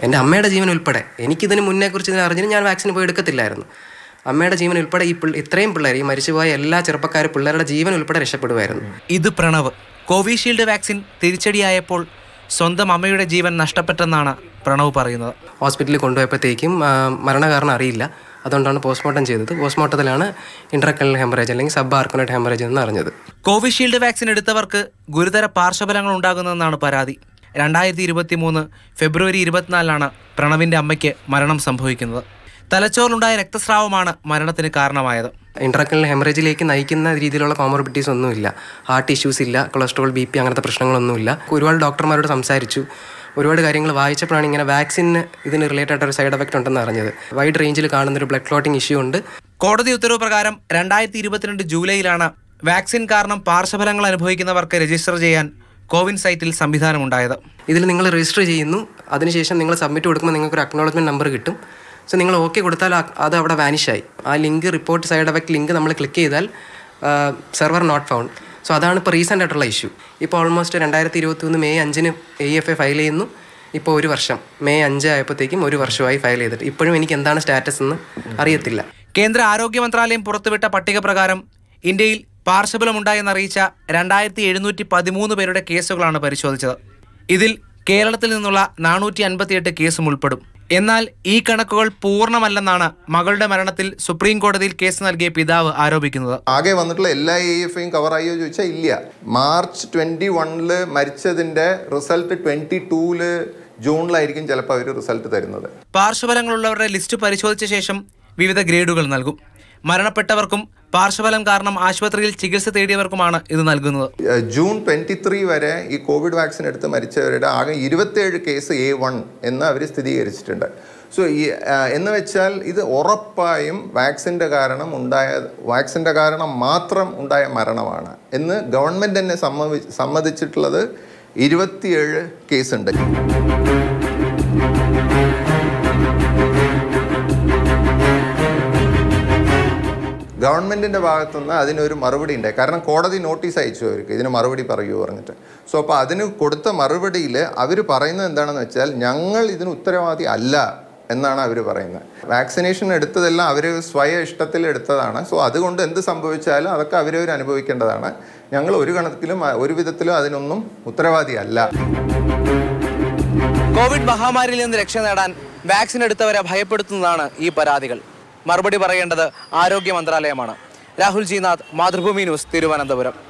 എന്റെ അമ്മയുടെ ജീവൻ ഉൾപ്പെടെ. എനിക്കിതിന് മുന്നേ കുറിച്ച് ഇതിനെ അറിഞ്ഞിട്ട് ഞാൻ വാക്സിൻ പോയി എടുക്കത്തില്ലായിരുന്നു. അമ്മയുടെ ജീവൻ ഉൾപ്പെടെ ഈ ഇത്രയും പിള്ളേർ ഈ മരിച്ചുപോയ എല്ലാ ചെറുപ്പക്കാർ പിള്ളേരുടെ ജീവൻ ഉൾപ്പെടെ രക്ഷപ്പെടുമായിരുന്നു. ഇത് പ്രണവ്. കോവിഷീൽഡ് വാക്സിൻ തിരിച്ചടിയായപ്പോൾ സ്വന്തം അമ്മയുടെ ജീവൻ നഷ്ടപ്പെട്ടെന്നാണ് പ്രണവ് പറയുന്നത്. ഹോസ്പിറ്റലിൽ കൊണ്ടുപോയപ്പോഴത്തേക്കും മരണകാരണം അറിയില്ല. അതുകൊണ്ടാണ് പോസ്റ്റ്മോർട്ടം ചെയ്തത്. പോസ്റ്റ്മോർട്ടത്തിലാണ് ഇൻട്രക്കൽ ഹെമറേജ് അല്ലെങ്കിൽ സബ് ആർക്കണേറ്റ് ഹെമറേജ് എന്ന് അറിഞ്ഞത്. കോവിഷീൽഡ് വാക്സിൻ എടുത്തവർക്ക് ഗുരുതര പാർശ്വഫലങ്ങൾ ഉണ്ടാകുന്നതെന്നാണ് പരാതി. രണ്ടായിരത്തി ഇരുപത്തി മൂന്ന് ഫെബ്രുവരി ഇരുപത്തിനാലിലാണ് പ്രണവിന്റെ അമ്മയ്ക്ക് മരണം സംഭവിക്കുന്നത്. തലച്ചോറിലുണ്ടായ രക്തസ്രാവമാണ് മരണത്തിന് കാരണമായത്. ഇൻട്രക്കൽ ഹെമറേജിലേക്ക് നയിക്കുന്ന രീതിയിലുള്ള കോമോർബിറ്റീസ് ഒന്നുമില്ല. ഹാർട്ട് ഇഷ്യൂസ് ഇല്ല കൊളസ്ട്രോൾ ബി പി അങ്ങനത്തെ പ്രശ്നങ്ങളൊന്നുമില്ല. ഒരുപാട് ഡോക്ടർമാരോട് സംസാരിച്ചു. ഒരുപാട് കാര്യങ്ങൾ വായിച്ചപ്പോഴാണ് ഇങ്ങനെ വാക്സിന് ഇതിന് റിലേറ്റഡ് ഒരു സൈഡ് എഫക്റ്റ് ഉണ്ടെന്ന് അറിഞ്ഞത്. വൈഡ് റേഞ്ചിൽ കാണുന്ന ഒരു ബ്ലഡ് ക്ലോട്ടിംഗ് ഇഷ്യൂ ഉണ്ട്. കോടതി ഉത്തരവ് പ്രകാരം രണ്ടായിരത്തി ഇരുപത്തിരണ്ട് ജൂലൈയിലാണ് വാക്സിൻ കാരണം പാർശ്വഫലങ്ങൾ അനുഭവിക്കുന്നവർക്ക് രജിസ്റ്റർ ചെയ്യാൻ കോവിൻ സൈറ്റിൽ സംവിധാനമുണ്ടായത്. ഇതിൽ നിങ്ങൾ രജിസ്റ്റർ ചെയ്യുന്നു. അതിനുശേഷം നിങ്ങൾ സബ്മിറ്റ് കൊടുക്കുമ്പോൾ നിങ്ങൾക്ക് ഒരു അക്നോളജ്മെന്റ് നമ്പർ കിട്ടും. സോ നിങ്ങൾ ഓക്കെ കൊടുത്താൽ അത് അവിടെ വാനിഷായി ആ link report side effect link നമ്മൾ ക്ലിക്ക് ചെയ്താൽ സെർവർ നോട്ട് ഫൗണ്ട് സോ അതാണ് ഇപ്പോൾ റീസെന്റ് ആയിട്ടുള്ള ഇഷ്യൂ ഇപ്പോൾ ഓൾമോസ്റ്റ് രണ്ടായിരത്തി ഇരുപത്തി ഒന്ന് മെയ് അഞ്ചിന് എ എഫ് എ ഫയൽ ചെയ്യുന്നു. ഇപ്പോൾ ഒരു വർഷം. മെയ് അഞ്ച് ആയപ്പോഴത്തേക്കും ഒരു വർഷമായി ഫയൽ ചെയ്തിട്ട്. ഇപ്പോഴും എനിക്ക് എന്താണ് സ്റ്റാറ്റസ് എന്ന് അറിയത്തില്ല. കേന്ദ്ര ആരോഗ്യ മന്ത്രാലയം പുറത്തുവിട്ട പട്ടിക പ്രകാരം ഇന്ത്യയിൽ പാർശ്വഫലമുണ്ടായെന്നറിയിച്ച രണ്ടായിരത്തി എഴുന്നൂറ്റി പതിമൂന്ന് പേരുടെ കേസുകളാണ് പരിശോധിച്ചത്. ഇതിൽ കേരളത്തിൽ നിന്നുള്ള നാനൂറ്റി അൻപത്തിയെട്ട് കേസും ഉൾപ്പെടും. എന്നാൽ ഈ കണക്കുകൾ പൂർണമല്ലെന്നാണ് മകളുടെ മരണത്തിൽ സുപ്രീം കോടതിയിൽ കേസ് നൽകിയ പിതാവ് ആരോപിക്കുന്നത്. ആകെ വന്നിട്ടുള്ള എല്ലാ എ എഫ് ഐയും കവർ ആയോ ചോദിച്ചാൽ ഇല്ല. മാർച്ച് ട്വന്റി വണ്ണിൽ മരിച്ചതിന്റെ റിസൾട്ട് ട്വന്റി ടൂൽ ജൂണിലായിരിക്കും ചിലപ്പോൾ അവർ റിസൾട്ട് തരുന്നത്. പാർശ്വഫലങ്ങളുള്ളവരുടെ ലിസ്റ്റ് പരിശോധിച്ച ശേഷം വിവിധ ഗ്രേഡുകൾ നൽകും. മരണപ്പെട്ടവർക്കും പാർശ്വഫലം കാരണം ആശുപത്രിയിൽ ചികിത്സ തേടിയവർക്കുമാണ് ഇത് നൽകുന്നത്. ജൂൺ ട്വന്റി ത്രീ വരെ ഈ കോവിഡ് വാക്സിൻ എടുത്ത് മരിച്ചവരുടെ ആകെ ഇരുപത്തേഴ് കേസ് എ വൺ എന്ന് അവർ സ്ഥിരീകരിച്ചിട്ടുണ്ട്. സോ ഈ എന്ന് വെച്ചാൽ ഇത് ഉറപ്പായും വാക്സിന്റെ കാരണം ഉണ്ടായ വാക്സിന്റെ കാരണം മാത്രം ഉണ്ടായ മരണമാണ്. എന്ന് ഗവൺമെന്റ് തന്നെ സമ്മതി സമ്മതിച്ചിട്ടുള്ളത് ഇരുപത്തിയേഴ് കേസുണ്ട്. ഗവൺമെന്റിന്റെ ഭാഗത്തുനിന്ന് അതിനൊരു മറുപടി ഉണ്ട്. കാരണം കോടതി നോട്ടീസ് അയച്ചു അവർക്ക്. ഇതിന് മറുപടി പറയൂ പറഞ്ഞിട്ട്. സോ അപ്പോൾ അതിന് കൊടുത്ത മറുപടിയിൽ അവർ പറയുന്നത് എന്താണെന്ന് വെച്ചാൽ ഞങ്ങൾ ഇതിന് ഉത്തരവാദി അല്ല എന്നാണ് അവർ പറയുന്നത്. വാക്സിനേഷൻ എടുത്തതെല്ലാം അവർ സ്വയം ഇഷ്ടത്തിൽ എടുത്തതാണ്. സോ അതുകൊണ്ട് എന്ത് സംഭവിച്ചാലും അതൊക്കെ അവരവർ അനുഭവിക്കേണ്ടതാണ്. ഞങ്ങൾ ഒരു കണക്കിലും ഒരു വിധത്തിലും അതിനൊന്നും ഉത്തരവാദി അല്ല. കോവിഡ് മഹാമാരിയിൽ നിന്ന് രക്ഷ നേടാൻ വാക്സിൻ എടുത്തവരെ ഭയപ്പെടുത്തുന്നതാണ് ഈ പരാതികൾ. മറുപടി പറയേണ്ടത് ആരോഗ്യ മന്ത്രാലയമാണ്. രാഹുൽ ജിനാഥ് മാതൃഭൂമി ന്യൂസ് തിരുവനന്തപുരം.